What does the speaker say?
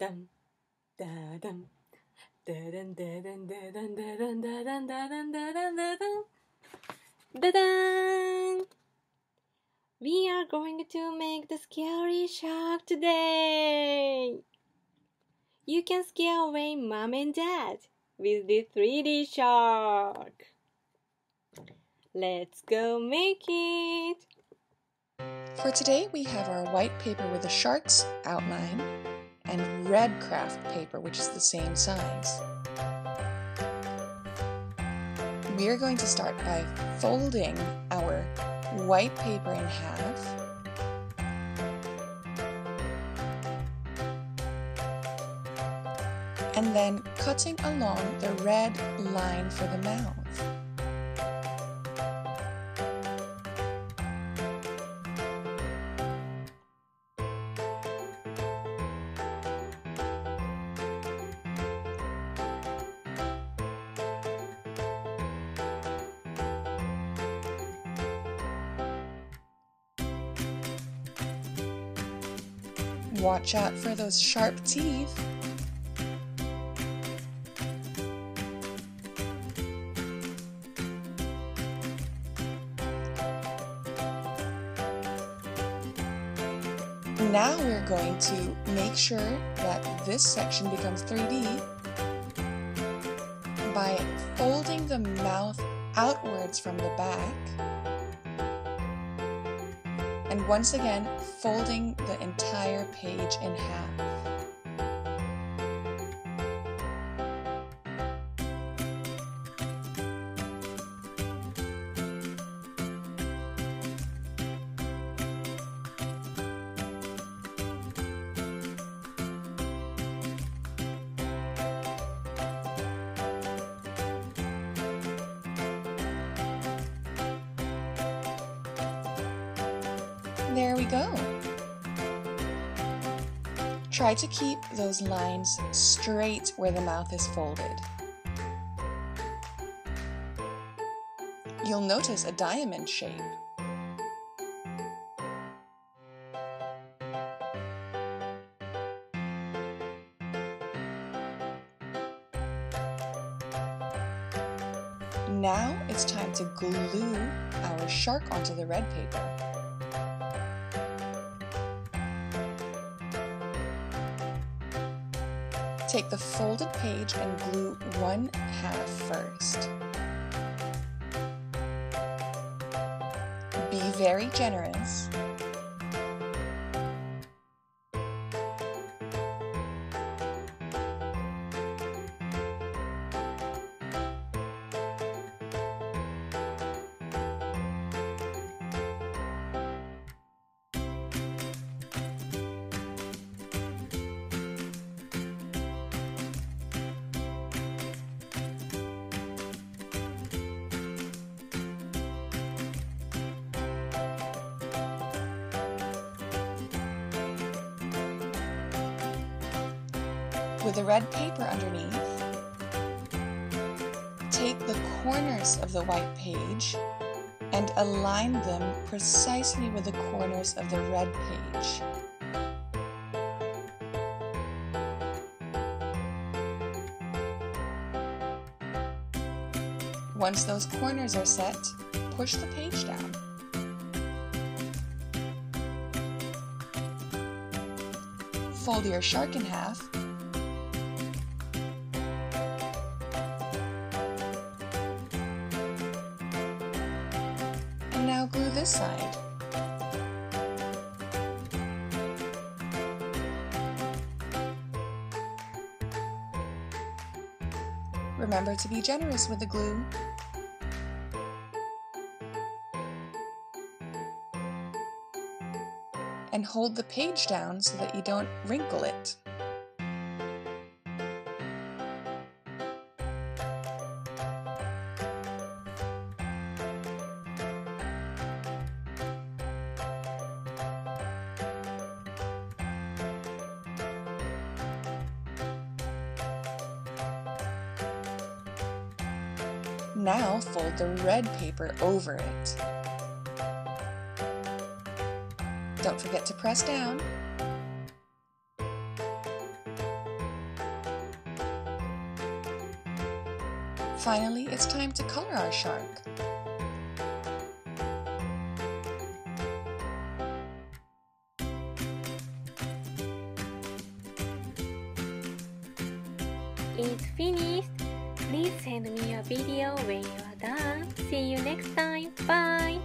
dum, da dum, da dum da dum da dum da dum da dum da dum da dum da dum. Da dum. We are going to make the scary shark today. You can scare away mom and dad with the 3D shark. Let's go make it. For today, we have our white paper with the shark's outline and red craft paper, which is the same size. We are going to start by folding our white paper in half and then cutting along the red line for the mouth. Watch out for those sharp teeth. Now we're going to make sure that this section becomes 3D by folding the mouth outwards from the back and once again folding the entire page in half. There we go. Try to keep those lines straight where the mouth is folded. You'll notice a diamond shape. Now it's time to glue our shark onto the red paper. Take the folded page and glue one half first. Be very generous. With the red paper underneath, take the corners of the white page and align them precisely with the corners of the red page. Once those corners are set, push the page down. Fold your shark in half now glue this side. Remember to be generous with the glue. And hold the page down so that you don't wrinkle it. Now fold the red paper over it. Don't forget to press down. Finally, it's time to color our shark. It's finished! Please send me a video when you are done. See you next time. Bye.